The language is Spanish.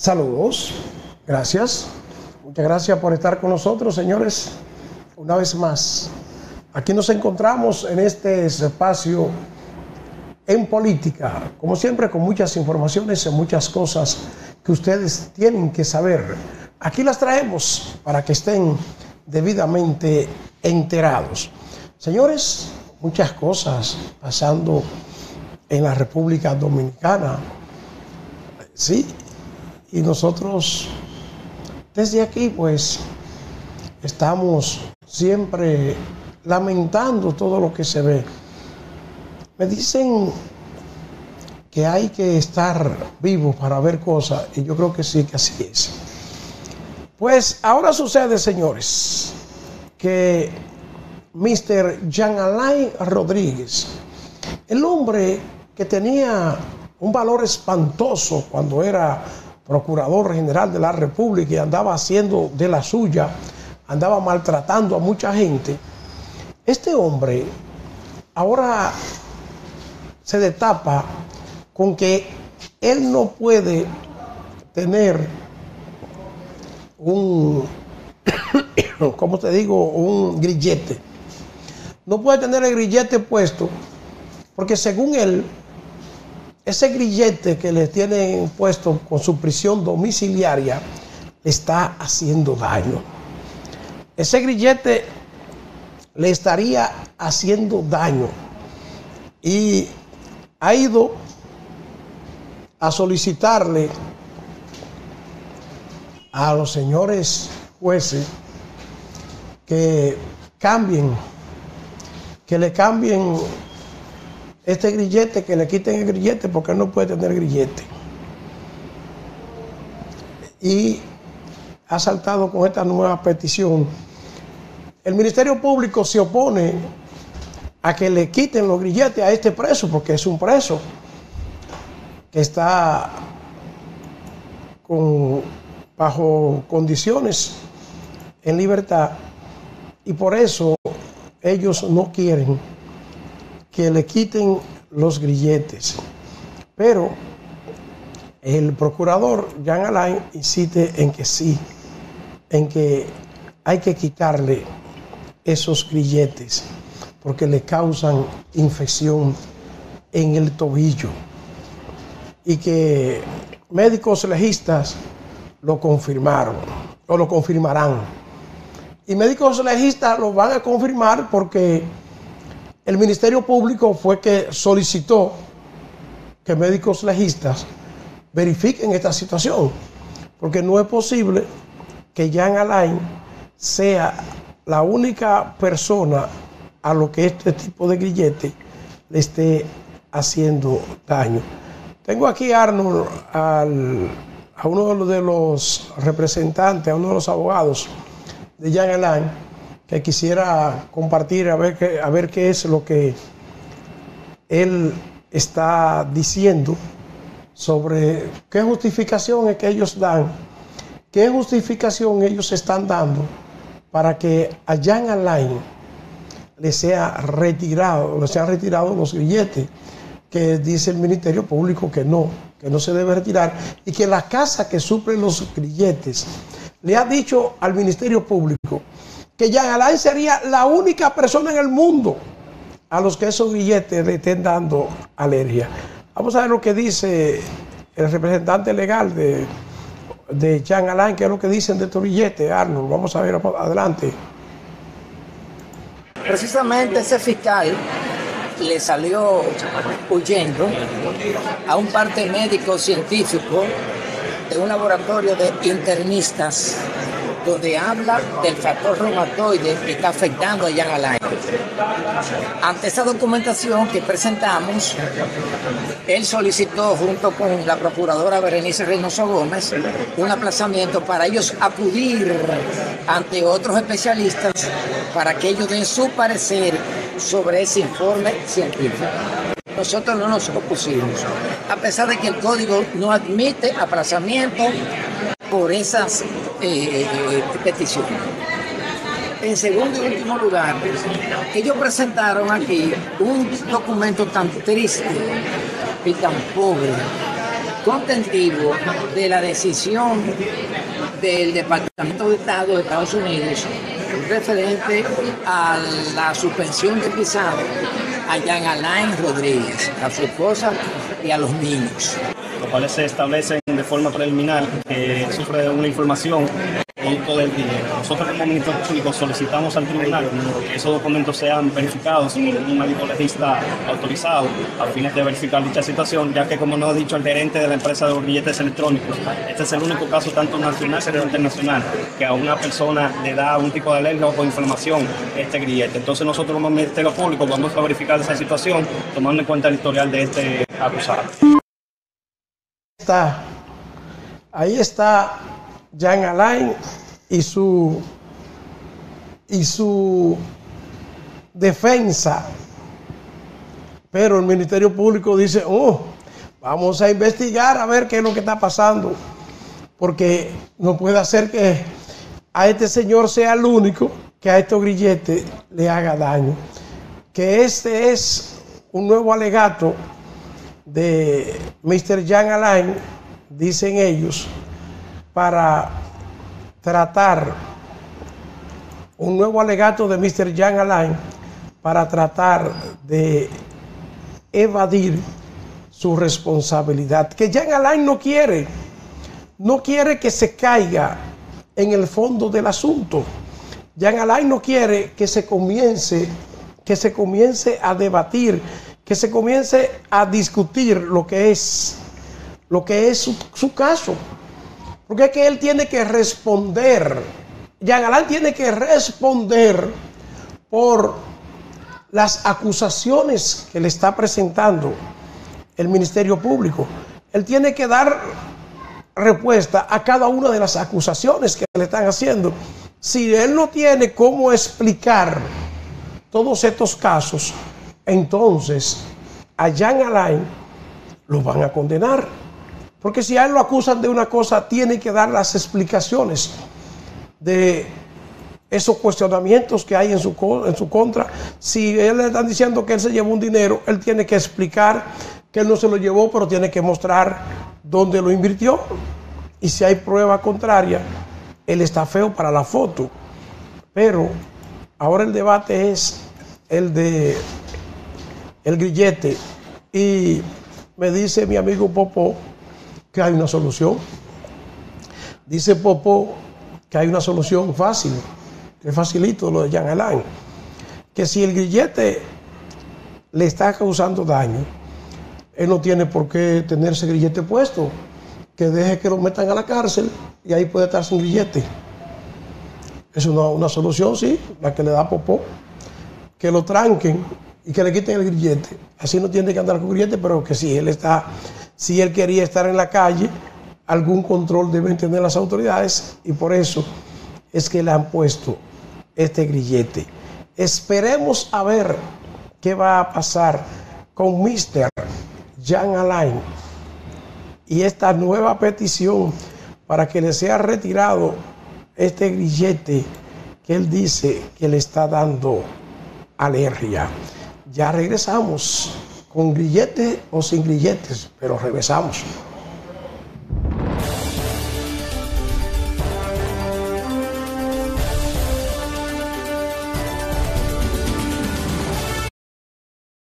Saludos, gracias. Muchas gracias por estar con nosotros, señores. Una vez más, aquí nos encontramos en este espacio en política, como siempre con muchas informaciones y muchas cosas que ustedes tienen que saber. Aquí las traemos para que estén debidamente enterados. Señores, muchas cosas pasando en la República Dominicana. Sí, y nosotros desde aquí pues estamos siempre lamentando todo lo que se ve. Me dicen que hay que estar vivo para ver cosas y yo creo que sí, que así es. Pues ahora sucede, señores, que Mr. Jean Alain Rodríguez, el hombre que tenía un valor espantoso cuando era procurador general de la República y andaba haciendo de la suya, andaba maltratando a mucha gente, este hombre ahora se destapa con que él no puede tener un, ¿cómo te digo? Un grillete. No puede tener el grillete puesto porque según él, ese grillete que le tienen puesto con su prisión domiciliaria le está haciendo daño. Ese grillete le estaría haciendo daño. Y ha ido a solicitarle a los señores jueces que cambien, que le cambien este grillete, que le quiten el grillete porque él no puede tener grillete. Y ha saltado con esta nueva petición. El Ministerio Público se opone a que le quiten los grilletes a este preso, porque es un preso que está bajo condiciones en libertad y por eso ellos no quieren que le quiten los grilletes. Pero el procurador Jean Alain insiste en que sí, en que hay que quitarle esos grilletes porque le causan infección en el tobillo y que médicos legistas lo confirmaron o lo confirmarán. Y médicos legistas lo van a confirmar porque el Ministerio Público fue que solicitó que médicos legistas verifiquen esta situación, porque no es posible que Jean Alain sea la única persona a lo que este tipo de grillete le esté haciendo daño. Tengo aquí, Arnold, a uno de los representantes, a uno de los abogados de Jean Alain, que quisiera compartir a ver, qué, a ver qué es lo que él está diciendo sobre qué justificación es que ellos dan, qué justificación ellos están dando para que a Jean Alain le sea retirado, le sean retirados los grilletes, que dice el Ministerio Público que no, que no se debe retirar, y que la casa que suple los grilletes le ha dicho al Ministerio Público que Jean Alain sería la única persona en el mundo a los que esos grilletes le estén dando alergia. Vamos a ver lo que dice el representante legal de, de Jean Alain, qué es lo que dicen de estos billetes, Arnold. Vamos a ver adelante. Precisamente ese fiscal le salió huyendo a un parte médico científico de un laboratorio de internistas donde habla del factor reumatoide que está afectando a Jan Alain. Ante esa documentación que presentamos, él solicitó junto con la procuradora Berenice Reynoso Gómez un aplazamiento para ellos acudir ante otros especialistas para que ellos den su parecer sobre ese informe científico. Nosotros no nos opusimos, a pesar de que el código no admite aplazamiento por esas eh, eh, peticiones. En segundo y último lugar, ellos presentaron aquí un documento tan triste y tan pobre contentivo de la decisión del Departamento de Estado de Estados Unidos referente a la suspensión de visado a Jean Alain Rodríguez, a su esposa y a los niños. Los cuales se establecen de forma preliminar que sufre una información producto del dinero. Nosotros como Ministerio Público solicitamos al tribunal que esos documentos sean verificados por un médico legista autorizado a fines de verificar dicha situación, ya que como nos ha dicho el gerente de la empresa de billetes electrónicos, este es el único caso tanto nacional como internacional que a una persona le da un tipo de alergia o inflamación este grillete. Entonces nosotros como Ministerio Público vamos a verificar esa situación tomando en cuenta el historial de este acusado. Ahí está Jean Alain y su, y su defensa. Pero el Ministerio Público dice, oh, vamos a investigar a ver qué es lo que está pasando. Porque no puede hacer que a este señor sea el único que a estos grilletes le haga daño. Que este es un nuevo alegato de Mr. Jean Alain, dicen ellos, para tratar un nuevo alegato de Mr. Jean Alain para tratar de evadir su responsabilidad. Que Jean Alain no quiere, no quiere que se caiga en el fondo del asunto. Jean Alain no quiere que se comience, que se comience a debatir, que se comience a discutir lo que es, lo que es su, caso. Porque es que él tiene que responder. Jean Alain tiene que responder por las acusaciones que le está presentando el Ministerio Público. Él tiene que dar respuesta a cada una de las acusaciones que le están haciendo. Si él no tiene cómo explicar todos estos casos, entonces a Jean Alain lo van a condenar. Porque si a él lo acusan de una cosa, tiene que dar las explicaciones de esos cuestionamientos que hay en su, en su contra. Si él le están diciendo que él se llevó un dinero, él tiene que explicar que él no se lo llevó, pero tiene que mostrar dónde lo invirtió. Y si hay prueba contraria, él está feo para la foto. Pero ahora el debate es el de el grillete. Y me dice mi amigo Popo, que hay una solución. Dice Popo que hay una solución fácil, que facilito lo de Jean Alain. Que si el grillete le está causando daño, él no tiene por qué tener ese grillete puesto. Que deje que lo metan a la cárcel y ahí puede estar sin grillete. Es una, una solución, sí, la que le da Popó. Que lo tranquen y que le quiten el grillete. Así no tiene que andar con grillete, pero que si él está si él quería estar en la calle, algún control deben tener las autoridades y por eso es que le han puesto este grillete. Esperemos a ver qué va a pasar con Mr. Jean Alain y esta nueva petición para que le sea retirado este grillete que él dice que le está dando alergia. Ya regresamos con grilletes o sin grilletes, pero regresamos.